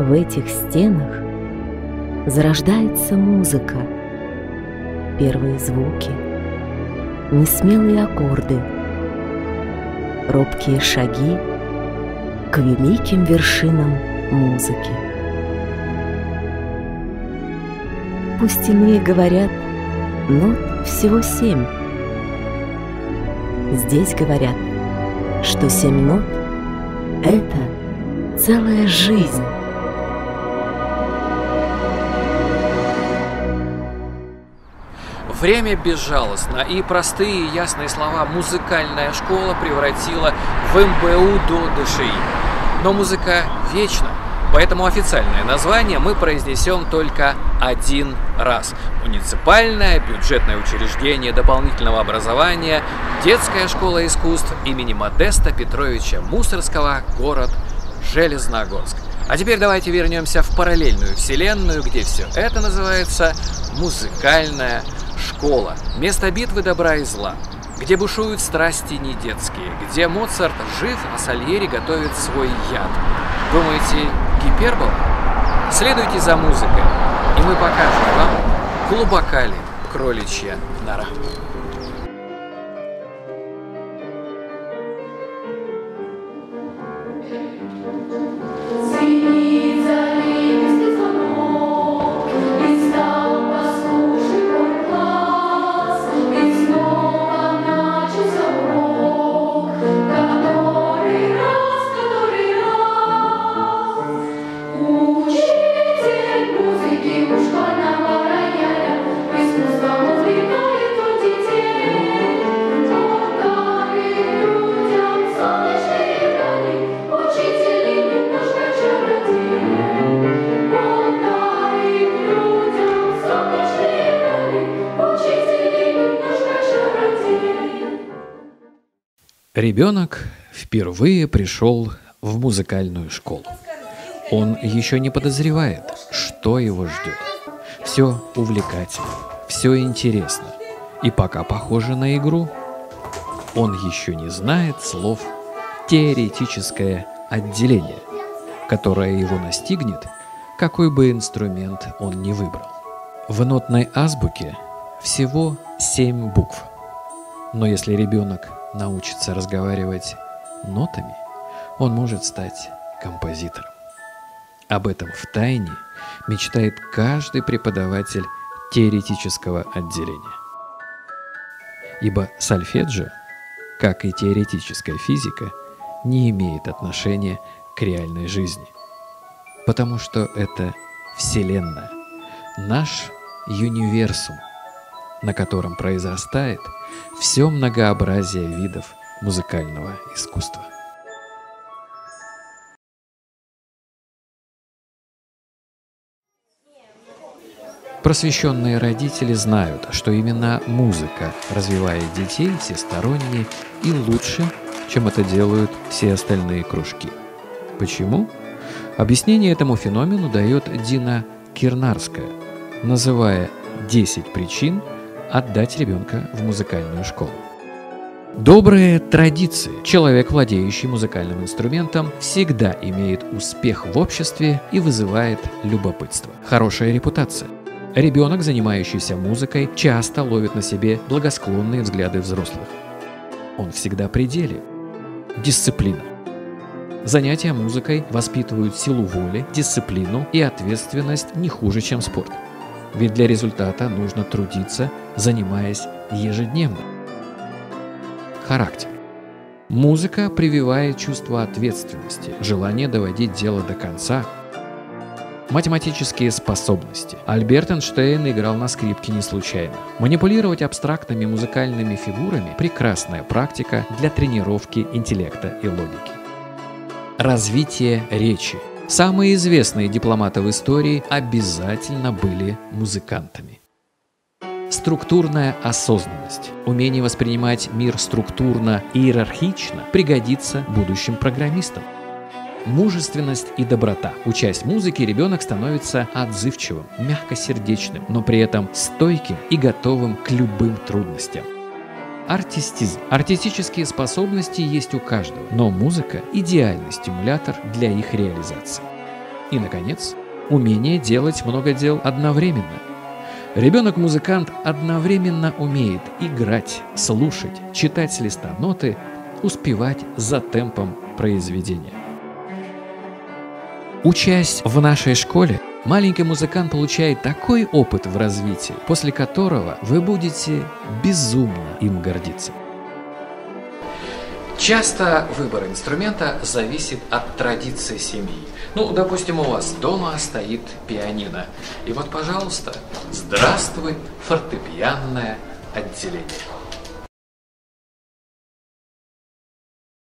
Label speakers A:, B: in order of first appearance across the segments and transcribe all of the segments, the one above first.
A: В этих стенах зарождается музыка. Первые звуки, несмелые аккорды, робкие шаги к великим вершинам музыки. Пусть иные говорят, нот всего семь. Здесь говорят, что семь нот — это целая жизнь.
B: Время безжалостно, и простые ясные слова «музыкальная школа» превратила в МБУ до ДШИ. Но музыка вечна, поэтому официальное название мы произнесем только один раз. Муниципальное бюджетное учреждение дополнительного образования Детская школа искусств имени Модеста Петровича Мусорского, город Железногорск. А теперь давайте вернемся в параллельную вселенную, где все это называется музыкальная. Место битвы добра и зла где бушуют страсти не детские, где Моцарт жив, а Сальери готовит свой яд. Думаете, гипербола? Следуйте за музыкой, и мы покажем вам, глубока ли кроличья нора. Ребенок впервые пришел в музыкальную школу. Он еще не подозревает, что его ждет. Все увлекательно, все интересно. И пока похоже на игру, он еще не знает слов «теоретическое отделение», которое его настигнет, какой бы инструмент он ни выбрал. В нотной азбуке всего семь букв. Но если ребенок научится разговаривать нотами, он может стать композитором. Об этом в тайне мечтает каждый преподаватель теоретического отделения. Ибо сольфеджио, как и теоретическая физика, не имеет отношения к реальной жизни. Потому что это Вселенная, наш универсум, на котором произрастает – все многообразие видов музыкального искусства. Просвещенные родители знают, что именно музыка развивает детей всесторонне и лучше, чем это делают все остальные кружки. Почему? Объяснение этому феномену дает Дина Кирнарская, называя 10 причин, отдать ребенка в музыкальную школу. Добрые традиции. Человек, владеющий музыкальным инструментом, всегда имеет успех в обществе и вызывает любопытство. Хорошая репутация. Ребенок, занимающийся музыкой, часто ловит на себе благосклонные взгляды взрослых. Он всегда при деле. Дисциплина. Занятия музыкой воспитывают силу воли, дисциплину и ответственность не хуже, чем спорт. Ведь для результата нужно трудиться, занимаясь ежедневно. Характер. Музыка прививает чувство ответственности, желание доводить дело до конца. Математические способности. Альберт Эйнштейн играл на скрипке не случайно. Манипулировать абстрактными музыкальными фигурами – прекрасная практика для тренировки интеллекта и логики. Развитие речи. Самые известные дипломаты в истории обязательно были музыкантами. Структурная осознанность. Умение воспринимать мир структурно и иерархично пригодится будущим программистам. Мужественность и доброта. Учась музыке, ребенок становится отзывчивым, мягкосердечным, но при этом стойким и готовым к любым трудностям. Артистизм. Артистические способности есть у каждого, но музыка – идеальный стимулятор для их реализации. И, наконец, умение делать много дел одновременно. Ребенок-музыкант одновременно умеет играть, слушать, читать с листа ноты, успевать за темпом произведения. Учась в нашей школе, маленький музыкант получает такой опыт в развитии, после которого вы будете безумно им гордиться. Часто выбор инструмента зависит от традиции семьи. Ну, допустим, у вас дома стоит пианино. И вот, пожалуйста, здравствуй, фортепианное отделение.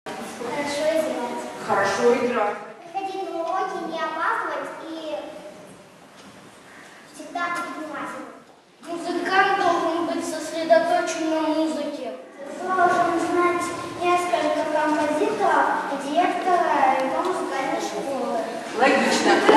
C: Хорошо играть.
D: Хорошо играть.
C: Ходить на уроки, не опаздывать и всегда внимательным.
E: Музыкант должен быть сосредоточен на музыке.
C: Композиторов, директора музыкальной школы.
D: Логично.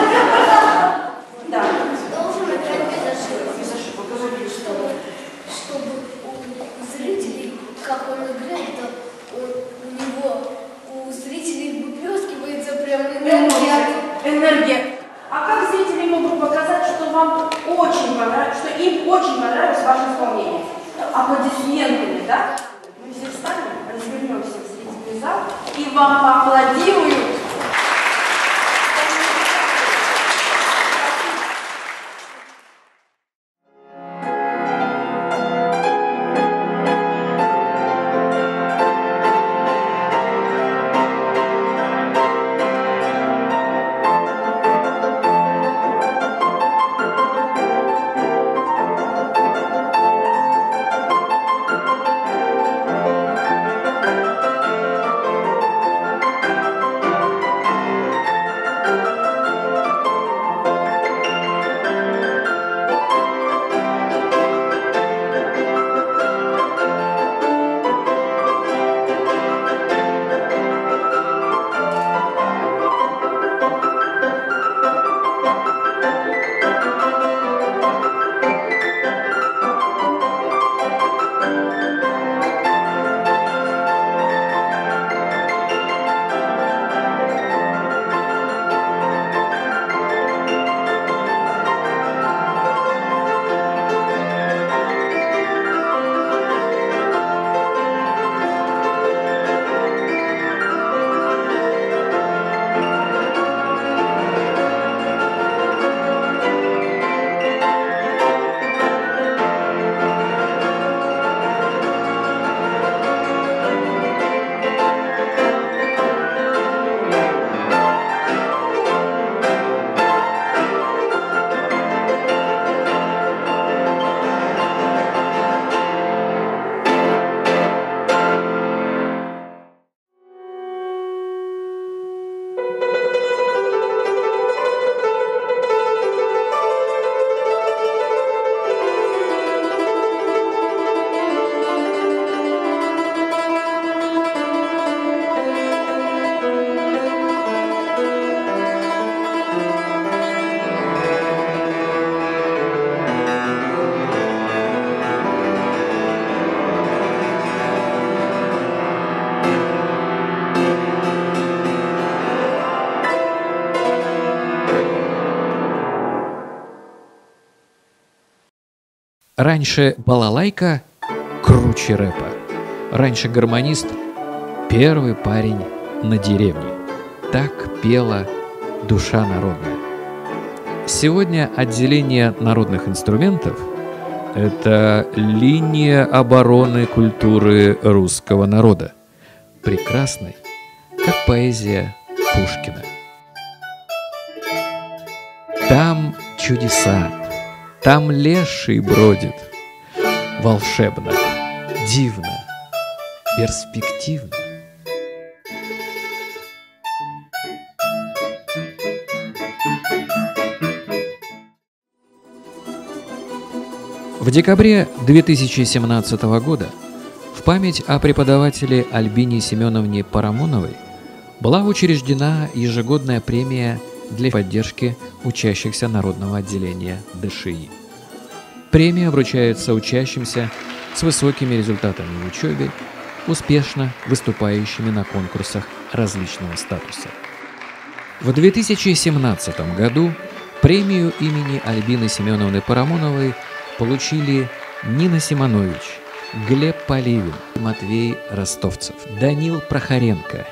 B: Раньше балалайка круче рэпа. Раньше гармонист первый парень на деревне. Так пела душа народная. Сегодня отделение народных инструментов – это линия обороны культуры русского народа. Прекрасной, как поэзия Пушкина. Там чудеса, там леший бродит. Волшебно, дивно, перспективно. В декабре 2017 года в память о преподавателе Альбине Семеновне Парамоновой была учреждена ежегодная премия для поддержки учащихся народного отделения ДШИ. Премия вручается учащимся с высокими результатами в учебе, успешно выступающими на конкурсах различного статуса. В 2017 году премию имени Альбины Семеновны Парамоновой получили Нина Симонович, Глеб Поливин, Матвей Ростовцев, Данил Прохоренко,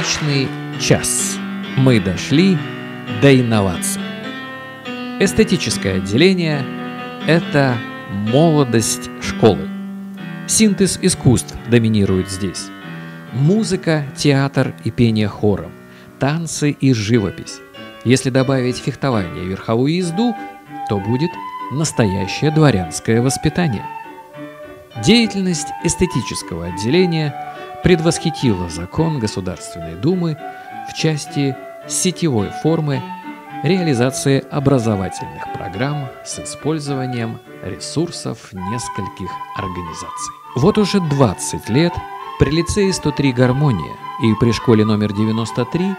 B: Динамичный час. Мы дошли до инноваций. Эстетическое отделение – это молодость школы. Синтез искусств доминирует здесь. Музыка, театр и пение хором, танцы и живопись. Если добавить фехтование и верховую езду, то будет настоящее дворянское воспитание. Деятельность эстетического отделения предвосхитила закон Государственной Думы в части сетевой формы реализации образовательных программ с использованием ресурсов нескольких организаций. Вот уже 20 лет при лицее 103 «Гармония» и при школе номер 93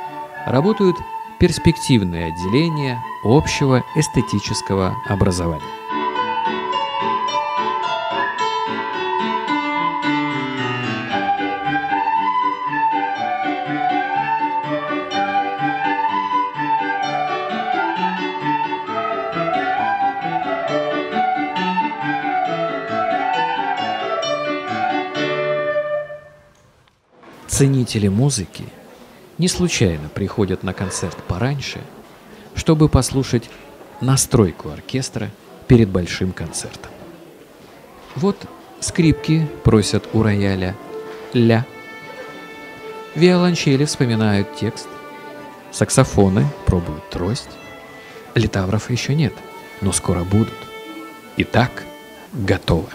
B: работают перспективные отделения общего эстетического образования. Ценители музыки не случайно приходят на концерт пораньше, чтобы послушать настройку оркестра перед большим концертом. Вот скрипки просят у рояля «ля», виолончели вспоминают текст, саксофоны пробуют трость, литавров еще нет, но скоро будут. Итак, готово.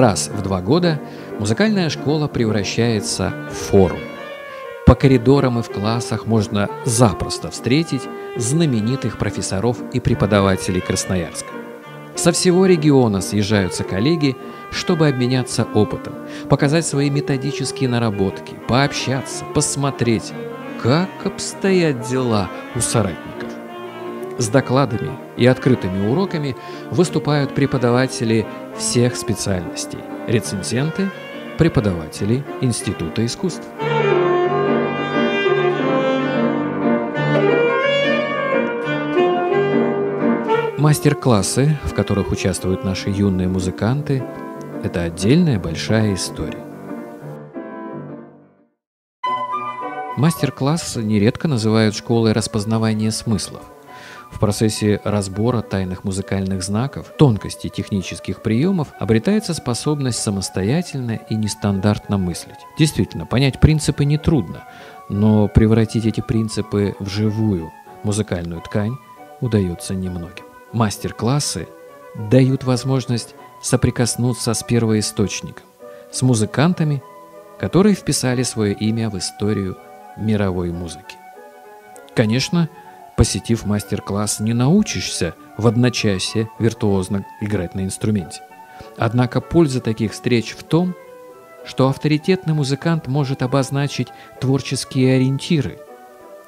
B: Раз в два года музыкальная школа превращается в форум. По коридорам и в классах можно запросто встретить знаменитых профессоров и преподавателей Красноярска. Со всего региона съезжаются коллеги, чтобы обменяться опытом, показать свои методические наработки, пообщаться, посмотреть, как обстоят дела у соратников. С докладами и открытыми уроками выступают преподаватели всех специальностей, рецензенты, преподаватели Института искусств. Мастер-классы, в которых участвуют наши юные музыканты, это отдельная большая история. Мастер-класс нередко называют школой распознавания смыслов. В процессе разбора тайных музыкальных знаков, тонкости технических приемов обретается способность самостоятельно и нестандартно мыслить. Действительно, понять принципы нетрудно, но превратить эти принципы в живую музыкальную ткань удается немногим. Мастер-классы дают возможность соприкоснуться с первоисточником, с музыкантами, которые вписали свое имя в историю мировой музыки. Конечно, посетив мастер-класс, не научишься в одночасье виртуозно играть на инструменте. Однако польза таких встреч в том, что авторитетный музыкант может обозначить творческие ориентиры,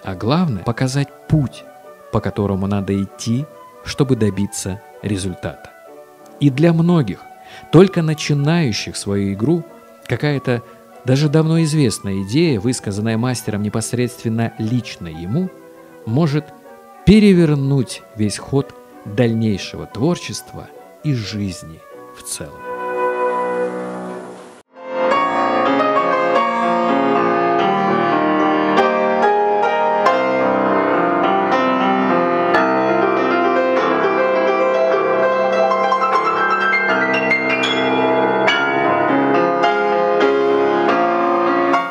B: а главное – показать путь, по которому надо идти, чтобы добиться результата. И для многих, только начинающих свою игру, какая-то даже давно известная идея, высказанная мастером непосредственно лично ему, может перевернуть весь ход дальнейшего творчества и жизни в целом.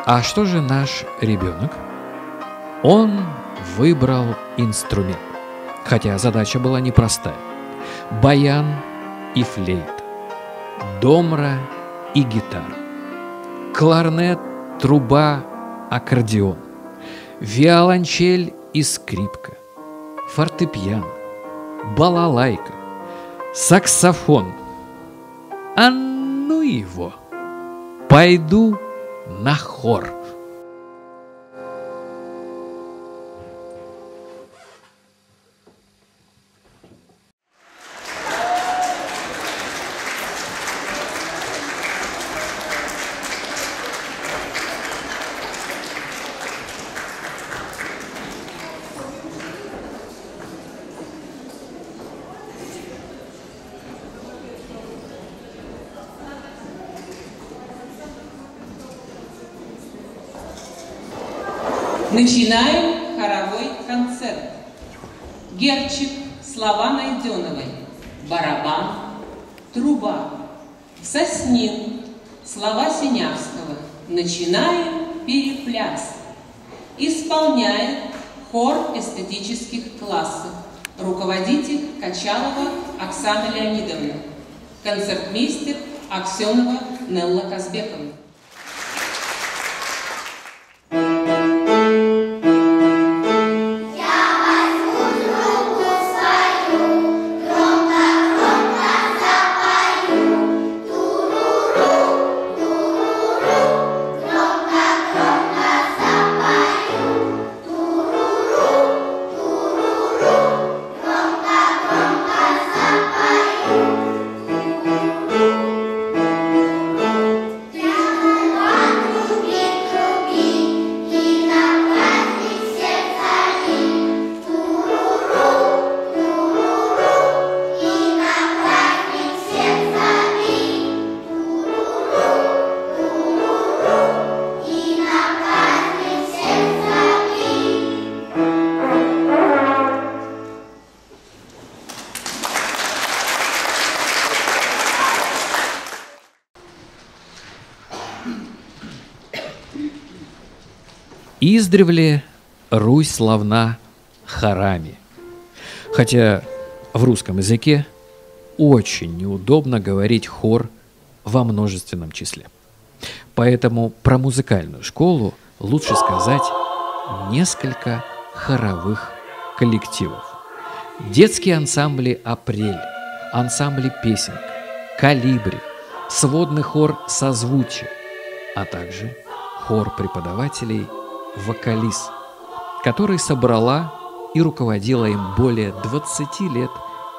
B: А что же наш ребенок? Он выбрал инструмент. Хотя задача была непростая. Баян и флейт, домра и гитара, кларнет, труба, аккордеон, виолончель и скрипка, фортепиано, балалайка, саксофон. А ну его! Пойду на хор.
F: Начинаем хоровой концерт. Герчик, слова Найденовой, барабан, труба, Соснин, слова Синявского. Начинаем перепляс. Исполняет хор эстетических классов. Руководитель Качалова Оксана Леонидовна. Концертмейстер Аксенова Нелла Казбековна.
B: Издревле Русь славна хорами. Хотя в русском языке очень неудобно говорить хор во множественном числе. Поэтому про музыкальную школу лучше сказать несколько хоровых коллективов. Детские ансамбли «Апрель», ансамбли «Песенка», «Калибри», сводный хор «Созвучие», а также хор преподавателей «Вокалист», который собрала и руководила им более 20 лет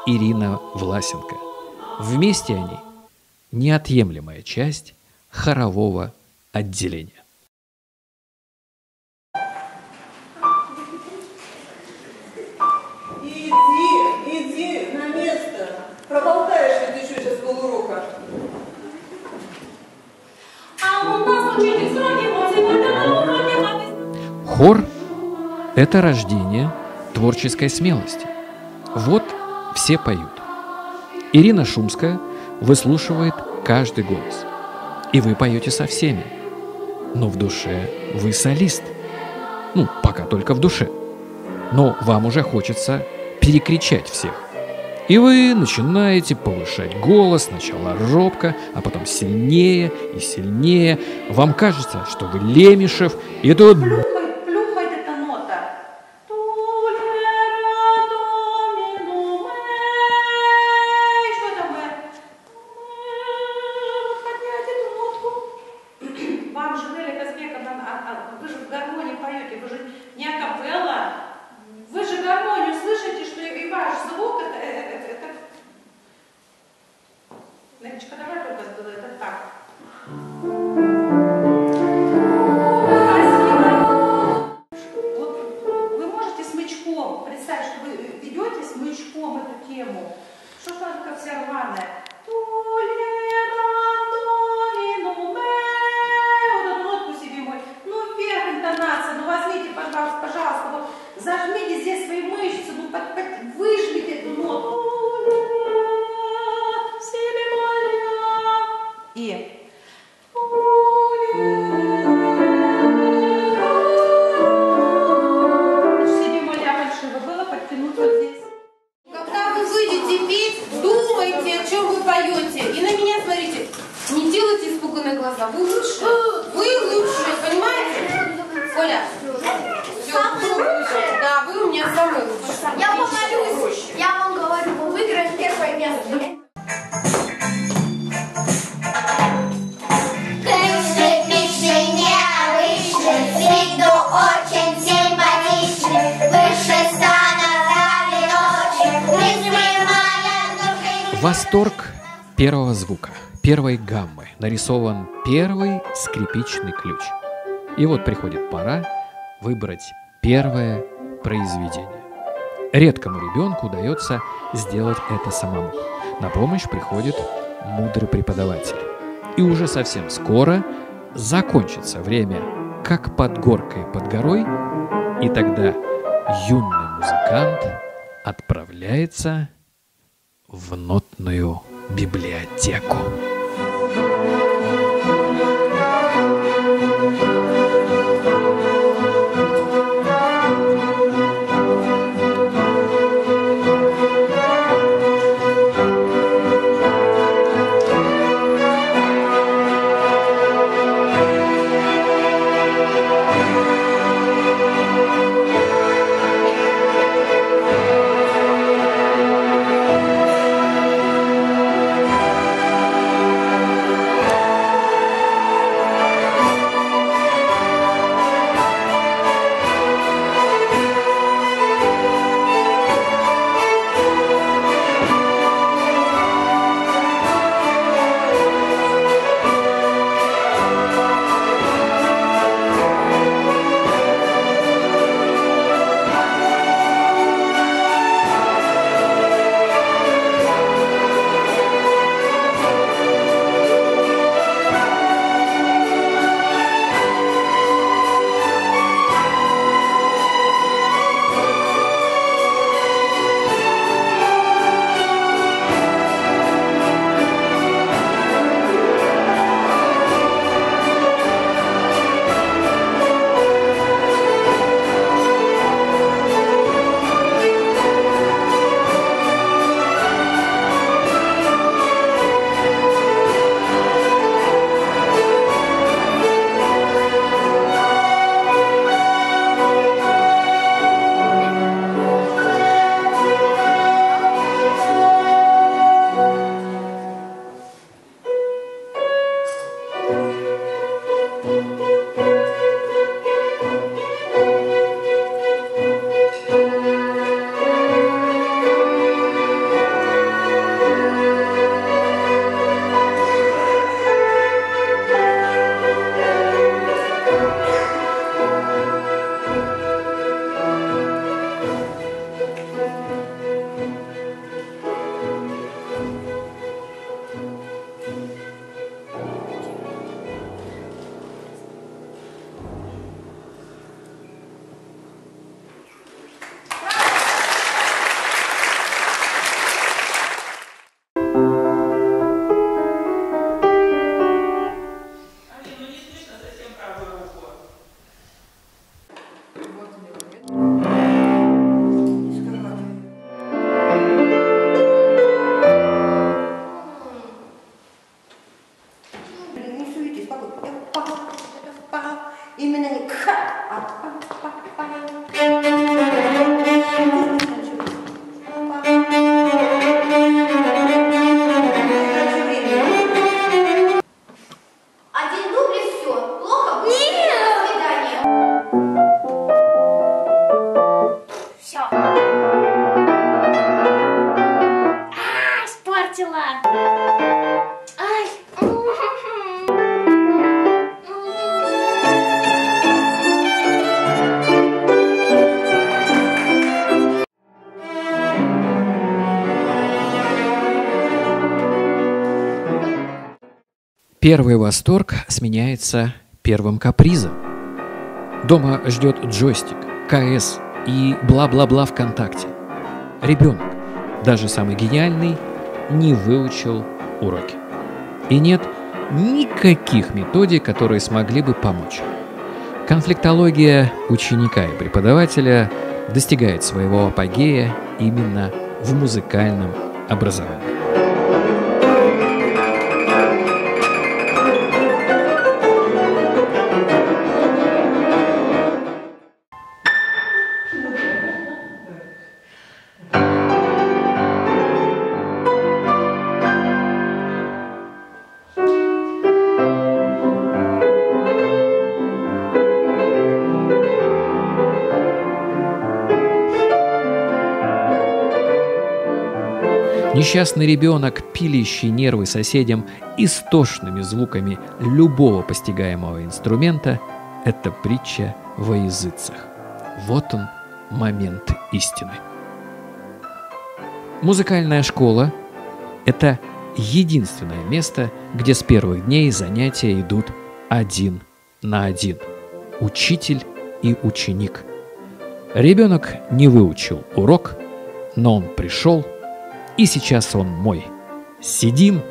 B: Ирина Власенко. Вместе они – неотъемлемая часть хорового отделения. Это рождение творческой смелости. Вот все поют. Ирина Шумская выслушивает каждый голос. И вы поете со всеми. Но в душе вы солист. Ну, пока только в душе. Но вам уже хочется перекричать всех. И вы начинаете повышать голос, сначала робко, а потом сильнее и сильнее. Вам кажется, что вы Лемешев, и тут звука, первой гаммы. Нарисован первый скрипичный ключ. И вот приходит пора выбрать первое произведение. Редкому ребенку удается сделать это самому. На помощь приходит мудрый преподаватель. И уже совсем скоро закончится время как под горкой под горой, и тогда юный музыкант отправляется в нотную библиотеку.
E: именно не к
B: Первый восторг сменяется первым капризом. Дома ждет джойстик, КС и бла-бла-бла ВКонтакте. Ребенок, даже самый гениальный, не выучил уроки. И нет никаких методик, которые смогли бы помочь. Конфликтология ученика и преподавателя достигает своего апогея именно в музыкальном образовании. Несчастный ребенок, пилящий нервы соседям истошными звуками любого постигаемого инструмента, это притча во языцах. Вот он, момент истины. Музыкальная школа – это единственное место, где с первых дней занятия идут один на один. Учитель и ученик. Ребенок не выучил урок, но он пришел – и сейчас он мой. Сидим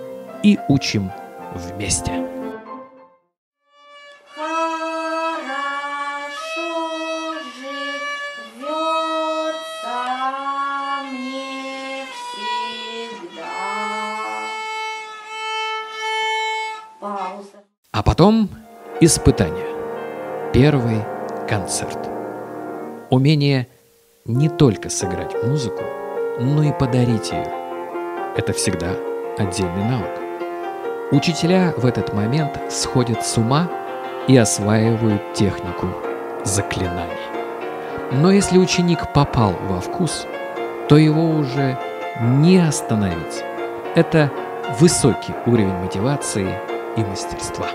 B: и учим вместе. А потом испытание. Первый концерт. Умение не только сыграть музыку, но и подарить ее. Это всегда отдельный навык. Учителя в этот момент сходят с ума и осваивают технику заклинаний. Но если ученик попал во вкус, то его уже не остановить. Это высокий уровень мотивации и мастерства.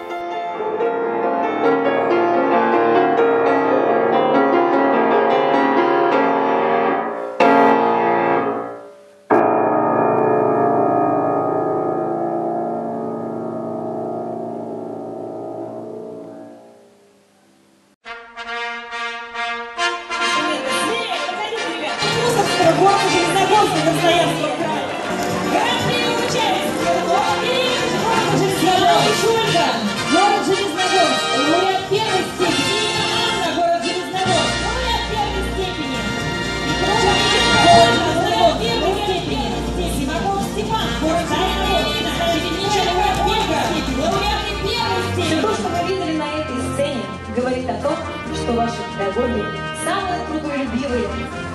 G: О том, что ваши педагоги самые трудолюбивые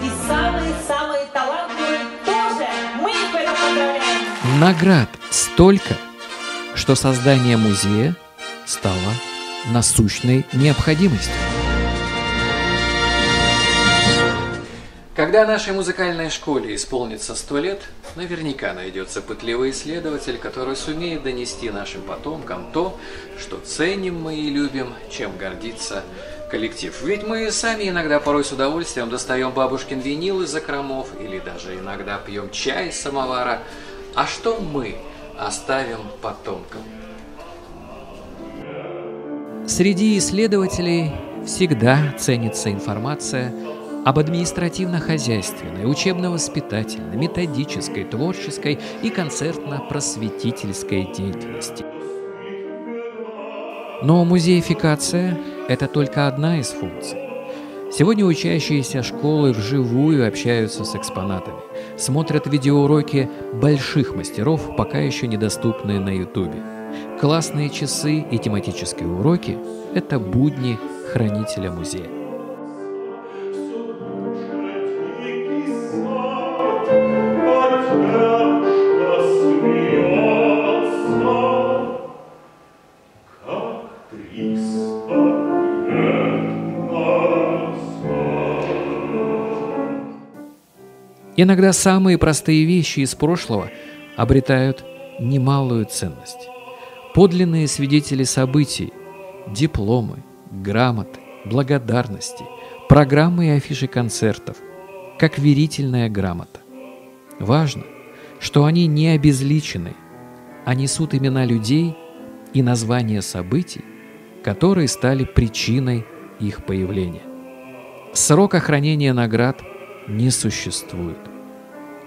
G: и самые-самые талантливые тоже. Мы их в поздравляем.
B: Наград столько, что создание музея стало насущной необходимостью. Когда нашей музыкальной школе исполнится сто лет, наверняка найдется пытливый исследователь, который сумеет донести нашим потомкам то, что ценим мы и любим, чем гордится коллектив. Ведь мы сами иногда порой с удовольствием достаем бабушкин винил из закромов или даже иногда пьем чай из самовара. А что мы оставим потомкам? Среди исследователей всегда ценится информация об административно-хозяйственной, учебно-воспитательной, методической, творческой и концертно-просветительской деятельности. Но музеификация – это только одна из функций. Сегодня учащиеся школы вживую общаются с экспонатами, смотрят видеоуроки больших мастеров, пока еще недоступные на Ютубе. Классные часы и тематические уроки – это будни хранителя музея. Иногда самые простые вещи из прошлого обретают немалую ценность. Подлинные свидетели событий, дипломы, грамоты, благодарности, программы и афиши концертов, как верительная грамота. Важно, что они не обезличены, а несут имена людей и названия событий, которые стали причиной их появления. Срока хранения наград не существует.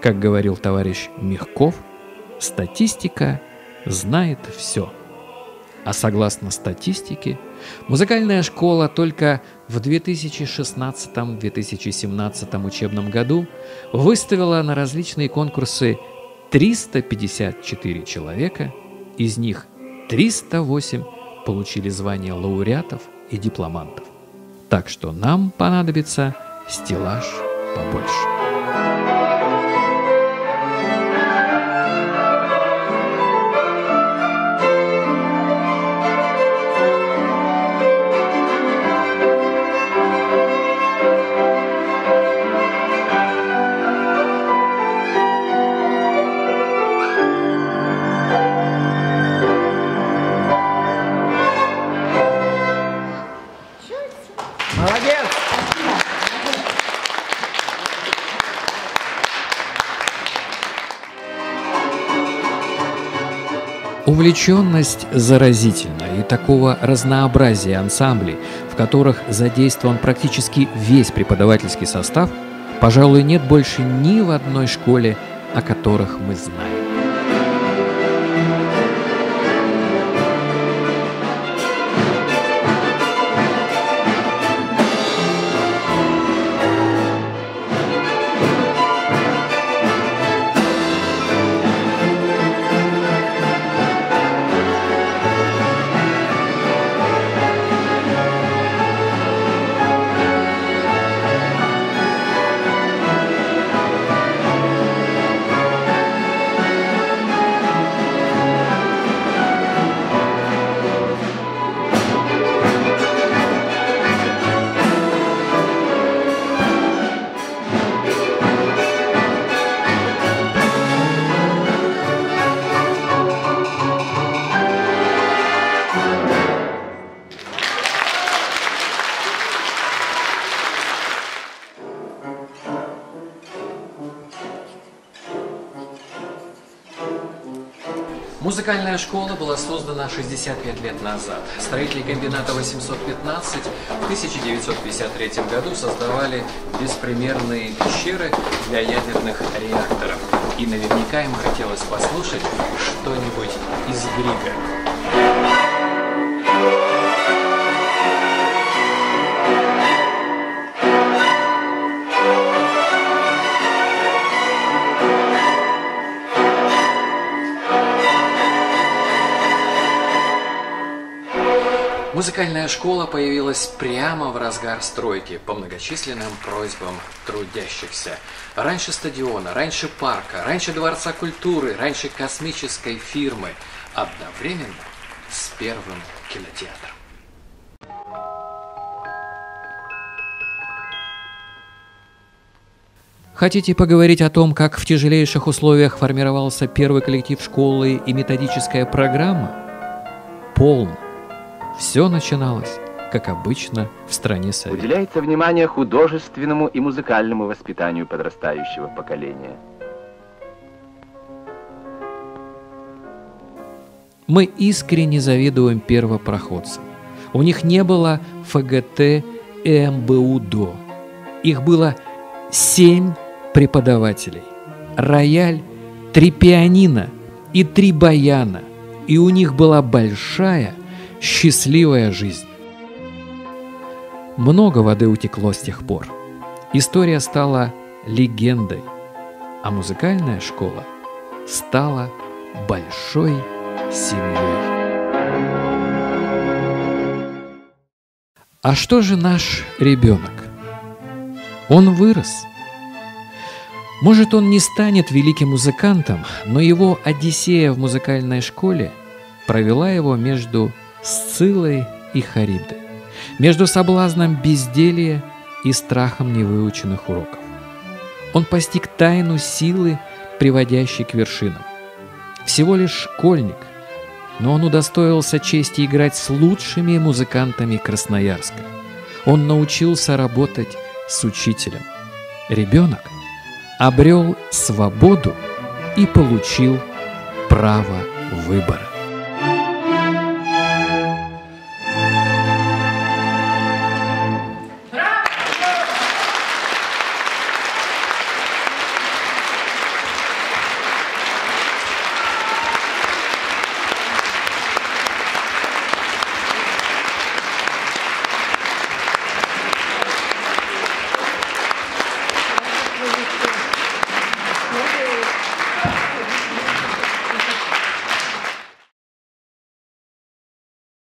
B: Как говорил товарищ Мягков, статистика знает все. А согласно статистике, музыкальная школа только в 2016-2017 учебном году выставила на различные конкурсы 354 человека, из них 308 получили звание лауреатов и дипломантов. Так что нам понадобится стеллаж побольше. Увлеченность заразительна, и такого разнообразия ансамблей, в которых задействован практически весь преподавательский состав, пожалуй, нет больше ни в одной школе, о которых мы знаем. Музыкальная школа была создана 65 лет назад. Строители комбината 815 в 1953 году создавали беспримерные пещеры для ядерных реакторов. И наверняка им хотелось послушать что-нибудь из Грига. Музыкальная школа появилась прямо в разгар стройки по многочисленным просьбам трудящихся. Раньше стадиона, раньше парка, раньше Дворца культуры, раньше космической фирмы. Одновременно с первым кинотеатром. Хотите поговорить о том, как в тяжелейших условиях формировался первый коллектив школы и методическая программа? Полно. Все начиналось, как обычно, в стране Совета.
H: Уделяется внимание художественному и музыкальному воспитанию подрастающего поколения.
B: Мы искренне завидуем первопроходцам. У них не было ФГТ и МБУ-ДО. Их было семь преподавателей. Рояль, три пианино и три баяна. И у них была большая – счастливая жизнь. Много воды утекло с тех пор. История стала легендой, а музыкальная школа стала большой семьей. А что же наш ребенок? Он вырос. Может, он не станет великим музыкантом, но его Одиссея в музыкальной школе провела его между Сцилой и Харибдой, между соблазном безделия и страхом невыученных уроков. Он постиг тайну силы, приводящей к вершинам. Всего лишь школьник, но он удостоился чести играть с лучшими музыкантами Красноярска. Он научился работать с учителем. Ребенок обрел свободу и получил право выбора.